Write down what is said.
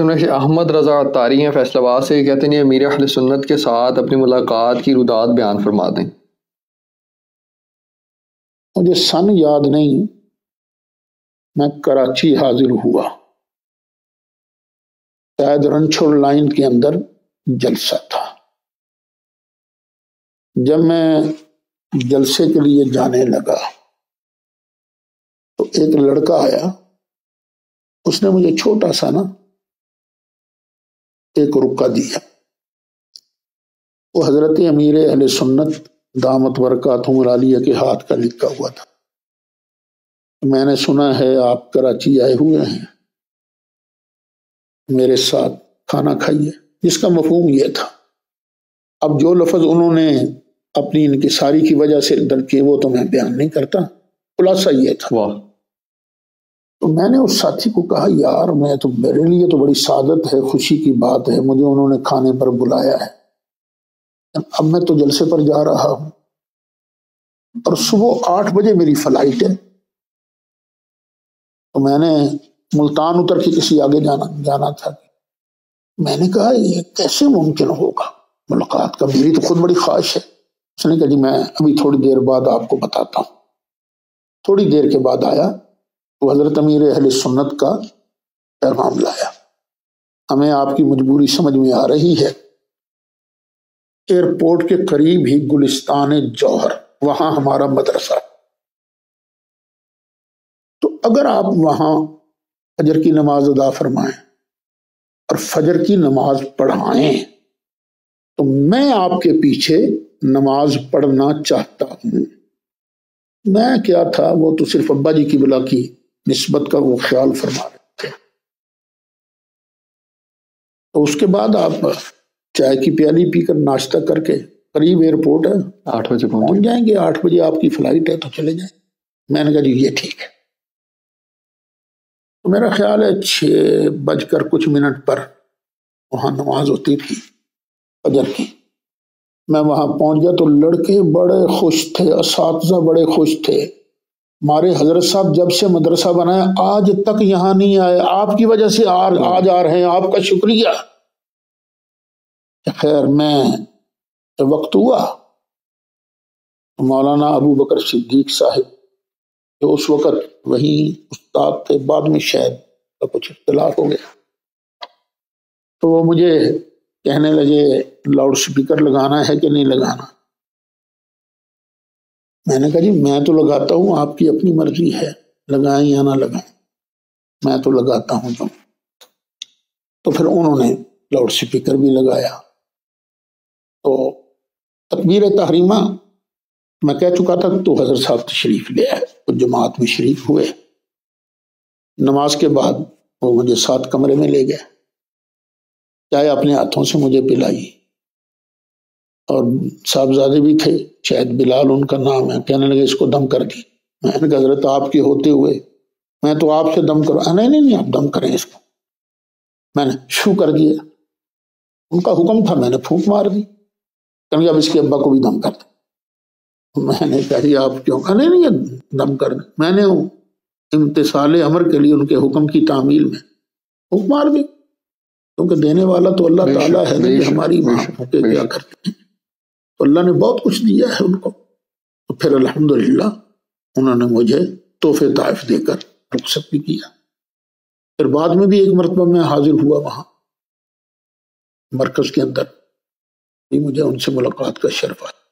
अहमद रजा तारी हैं फैसलाबाद से, कहते हैं अमीर अहल सुन्नत के साथ अपनी मुलाकात की रुदात बयान फरमा दें। मुझे सन याद नहीं, मैं कराची हाजिर हुआ। शायद रणछोड़ लाइन के अंदर जलसा था। जब मैं जलसे के लिए जाने लगा तो एक लड़का आया। उसने मुझे छोटा सा ना एक रुका दिया। वो हज़रत अमीर अहल सुन्नत दामत वरकत मरालिया के हाथ का लिखा हुआ था। मैंने सुना है आप कराची आए हुए हैं। मेरे साथ खाना खाइए। जिसका मफहम यह था। अब जो लफज उन्होंने अपनी इनकी सारी की वजह से दर्ज किए, वो तो मैं बयान नहीं करता। खुलासा ये था। वाह। तो मैंने उस साथी को कहा, यार, मैं तो मेरे लिए तो बड़ी सादत है, खुशी की बात है, मुझे उन्होंने खाने पर बुलाया है। अब मैं तो जलसे पर जा रहा हूँ। और सुबह आठ बजे मेरी फ़्लाइट है। तो मैंने मुल्तान उतर के किसी आगे जाना जाना था। मैंने कहा, ये कैसे मुमकिन होगा? मुलाकात का, मेरी तो खुद बड़ी ख्वाहिश है। उसने कहा, जी, मैं अभी थोड़ी देर बाद आपको बताता हूँ। थोड़ी देर के बाद आया। तो हज़रत अमीर अहल सुन्नत का पैगाम लाया। हमें आपकी मजबूरी समझ में आ रही है। एयरपोर्ट के करीब ही गुलिस्तान जौहर, वहाँ हमारा मदरसा। तो अगर आप वहाँ फजर की नमाज़ अदा फरमाएँ और फजर की नमाज़ पढ़ाएँ तो मैं आपके पीछे नमाज़ पढ़ना चाहता हूँ। मैं क्या था? वो तो सिर्फ़ अब्बा जी की बुला की निस्बत का वो ख्याल फरमा रहे थे। तो उसके बाद आप चाय की प्याली पीकर नाश्ता करके करीब एयरपोर्ट है आठ बजे पहुँच। जाएँगे। आठ बजे आपकी फ़्लाइट है तो चले जाए। मैंने कहा जी ये ठीक है। तो मेरा ख्याल है छ बजकर कुछ मिनट पर वहाँ नमाज़ होती थी अजर की। मैं वहाँ पहुँच गया तो लड़के बड़े खुश थे इस बड़े खुश थे। मारे हज़रत साहब, जब से मदरसा बनाया आज तक यहाँ नहीं आए आपकी वजह से आज आज आ रहे हैं। आपका शुक्रिया। खैर, मैं वक्त हुआ। तो मौलाना अबू बकर सिद्दीक साहिब, जो उस वक्त वही उस्ताद थे, बाद में शायद का कुछ इख्तलाफ हो गया। तो वो मुझे कहने लगे, लाउड स्पीकर लगाना है कि नहीं लगाना? मैंने कहा, जी, मैं तो लगाता हूँ, आपकी अपनी मर्ज़ी है, लगाएँ या ना लगाएँ। मैं तो लगाता हूँ तुम तो फिर उन्होंने लाउड स्पीकर भी लगाया। तो तकबीर तहरीमा, मैं कह चुका था तो हज़रत साहब तशरीफ़ ले आए, वो जमात में शरीफ हुए। नमाज़ के बाद वो मुझे सात कमरे में ले गए। चाय अपने हाथों से मुझे पिलाई और साहबजादे भी थे शायद बिलाल उनका नाम है। कहने लगे इसको दम कर दी मैंने कहा हज़रत आपके होते हुए मैं तो आपसे दम करो। नहीं नहीं नहीं आप दम करें इसको। मैंने शू कर दिया। उनका हुक्म था मैंने फूक मार दी। कभी अब इसके अब्बा को भी दम कर दे। मैंने कहा आप क्यों कहा नहीं नहीं दम कर दे। मैंने इम्तिसाल अमर के लिए उनके हुक्म की तामील में फूक मार दी। क्योंकि देने वाला तो अल्लाह ताला है हमारी माँ क्या करते हैं। अल्लाह ने बहुत कुछ दिया है उनको। तो फिर अल्हम्दुलिल्लाह उन्होंने मुझे तोहफे ताइफ देकर रुखसत भी किया। फिर बाद में भी एक मरतबा मैं हाजिर हुआ वहाँ, मरकज के अंदर। भी मुझे उनसे मुलाकात का शर्फ आया।